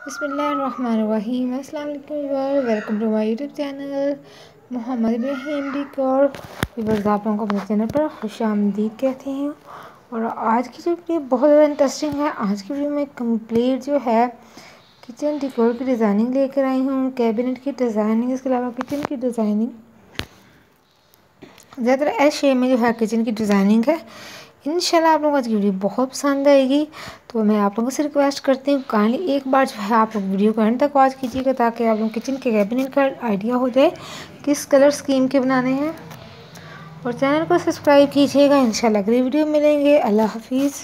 बसमीम अस्सलाम welcome to my YouTube channel. Mohammad Ibrahim decor weavers आप लोगों को अपने चैनल पर खुश आमदीद कहते हैं। और आज की जो वीडियो बहुत ज़्यादा इंटरेस्टिंग है। आज की वीडियो में कंप्लीट जो है किचन डिकोर की डिज़ाइनिंग लेकर आई हूँ। कैबिनेट की डिज़ाइनिंग इसके अलावा किचन की डिज़ाइनिंग ज़्यादातर एस शेप में जो है किचन की डिज़ाइनिंग है। इंशाल्लाह आप लोगों को आज की वीडियो बहुत पसंद आएगी। तो मैं आप लोगों से रिक्वेस्ट करती हूँ काइंडली एक बार जो है आप लोग वीडियो को एंड तक वॉच कीजिएगा ताकि आप लोग किचन के कैबिनेट का आइडिया हो जाए किस कलर स्कीम के बनाने हैं। और चैनल को सब्सक्राइब कीजिएगा। इंशाल्लाह अगली वीडियो मिलेंगे। अल्लाह हाफिज़।